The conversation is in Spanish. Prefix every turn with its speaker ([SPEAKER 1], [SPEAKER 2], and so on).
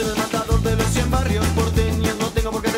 [SPEAKER 1] el matador de los 100 barrios porteños. No tengo por qué